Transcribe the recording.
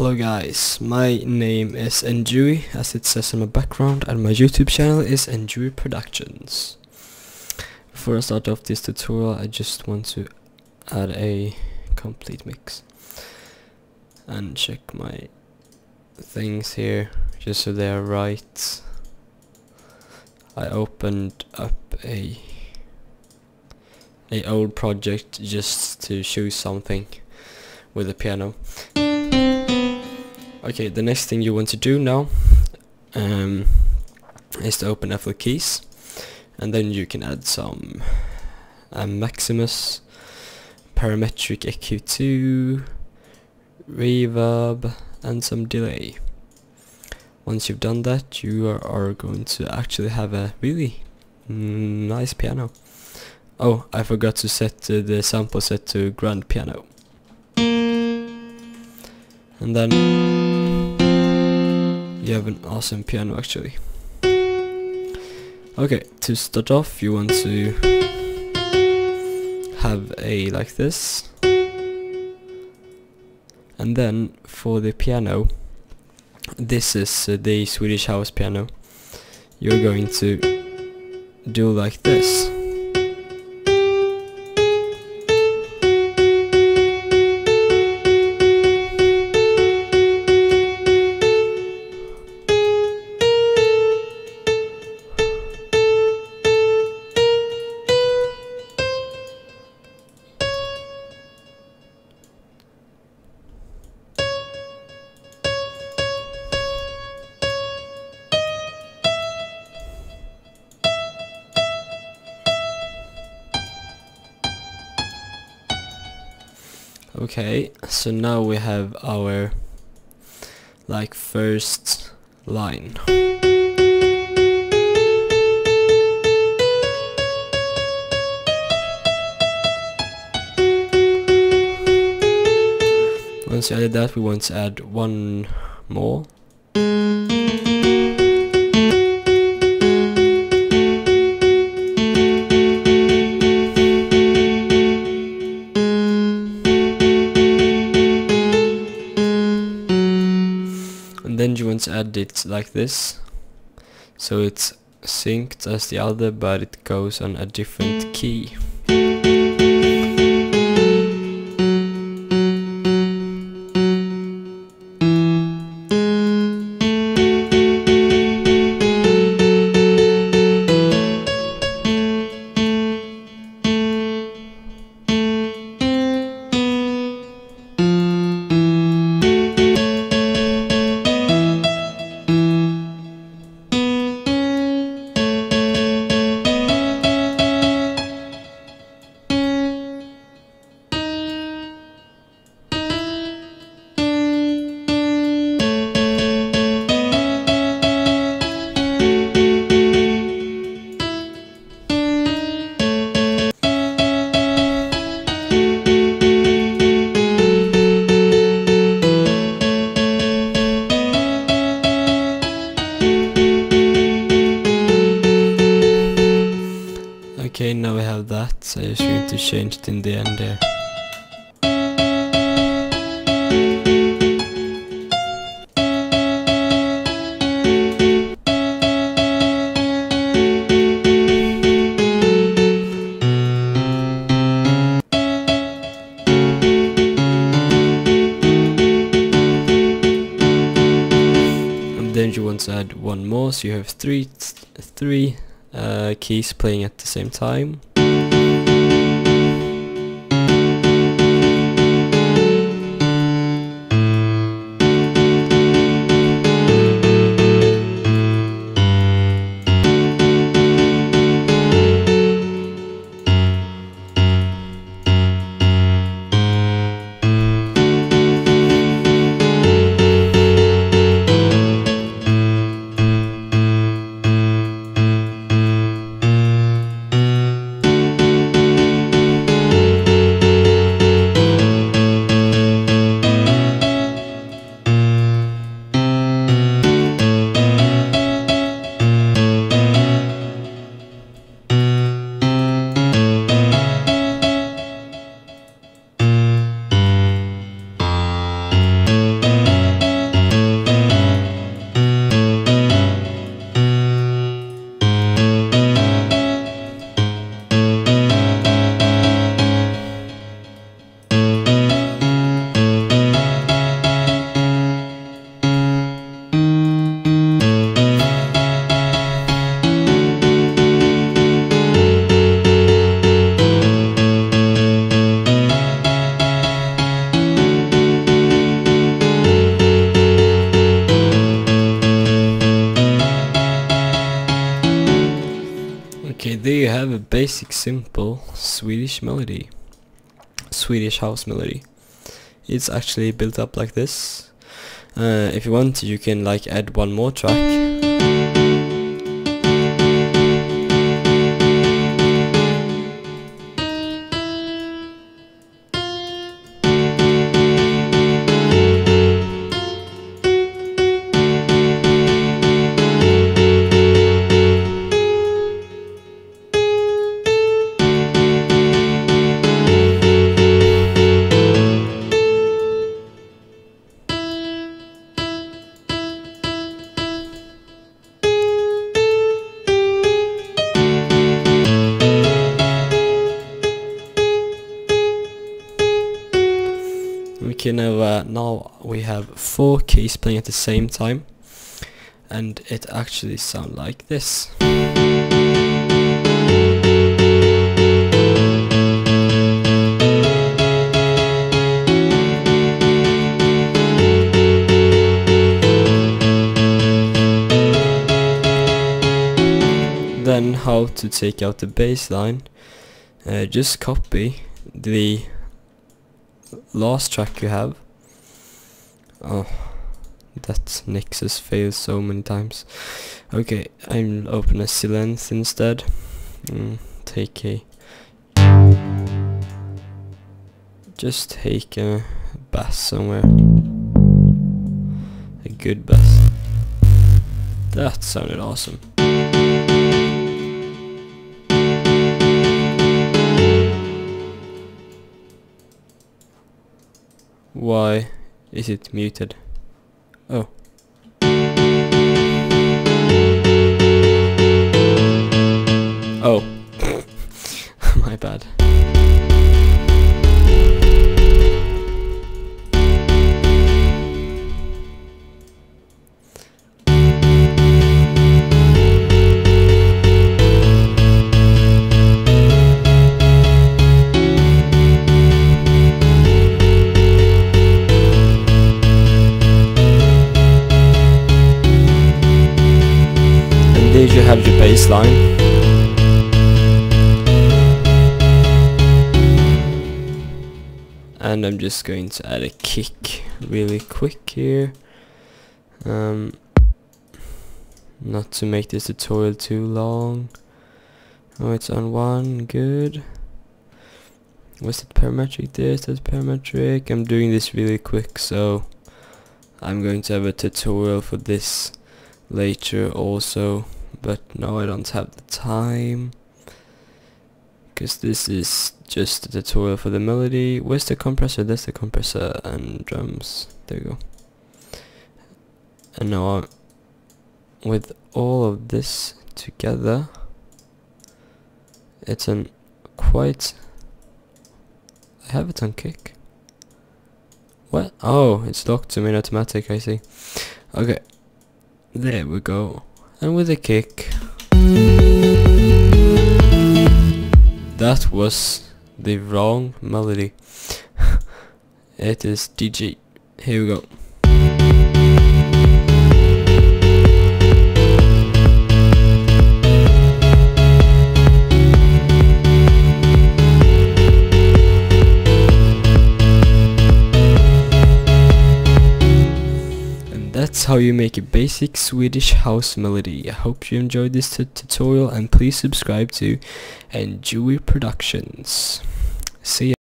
Hello guys, my name is Enjui as it says in my background and my YouTube channel is Enjui Productions. Before I start off this tutorial I just want to add a complete mix and check my things here just so they are right. I opened up a a old project just to show something with the piano. Okay, the next thing you want to do now um, is to open FL Keys and then you can add some um, Maximus, Parametric EQ2, Reverb and some delay. Once you've done that you are, are going to actually have a really nice piano. Oh, I forgot to set uh, the sample set to grand piano. And then you have an awesome piano actually. Okay, to start off you want to have a like this. And then for the piano, this is uh, the Swedish house piano. You're going to do like this. Okay, so now we have our like first line. Once you added that, we want to add one more. Add it like this. So it's synced as the other but it goes on a different key Okay, now we have that, so I'm just going to change it in the end there. And then you want to add one more, so you have three, three uh, keys playing at the same time. Basic simple Swedish melody. Swedish house melody. It's actually built up like this. Uh, if you want you can like add one more track Uh, now we have four keys playing at the same time and it actually sound like this. Then how to take out the bass line, uh, just copy the last track you have. Oh, that Nexus fails so many times. Okay, I'll open a Sylenth instead. Mm, take a... Just take a bass somewhere. A good bass. That sounded awesome. Why is it muted? Line. And I'm just going to add a kick really quick here. Um, not to make this tutorial too long. Oh, it's on one, good. Was it parametric this? That's parametric. I'm doing this really quick, so I'm going to have a tutorial for this later also but now I don't have the time. Because this is just a tutorial for the melody where's the compressor there's the compressor and drums. There you go. And now I'm with all of this together it's an quite I have it on kick. What? Oh it's locked to main automatic I see. Okay. There we go and with a kick. That was the wrong melody. it is DJ. Here we go. How you make a basic Swedish house melody. I hope you enjoyed this tutorial and please subscribe to Enjui Productions. See ya.